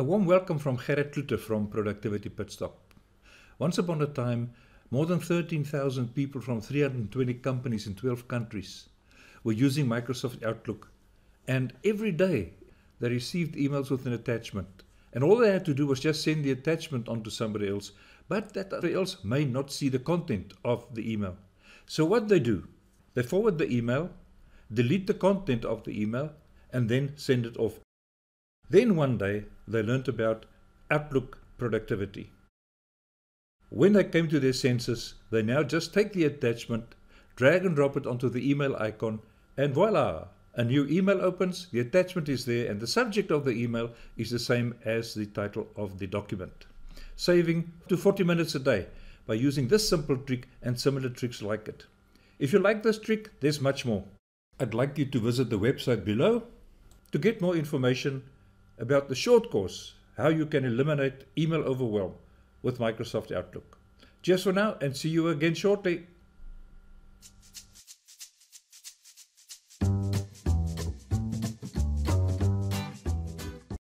A warm welcome from Gerrit Kloete from Productivity Pitstop. Once upon a time, more than 13,000 people from 320 companies in 12 countries were using Microsoft Outlook, and every day they received emails with an attachment. And all they had to do was just send the attachment onto somebody else, but that other else may not see the content of the email. So what they do, they forward the email, delete the content of the email, and then send it off. Then one day they learned about Outlook productivity. When they came to their senses, they now just take the attachment, drag and drop it onto the email icon, and voila! A new email opens, the attachment is there, and the subject of the email is the same as the title of the document. Saving to 40 minutes a day by using this simple trick and similar tricks like it. If you like this trick, there's much more. I'd like you to visit the website below to get more information about the short course, how you can eliminate email overwhelm with Microsoft Outlook. Just for now and see you again shortly.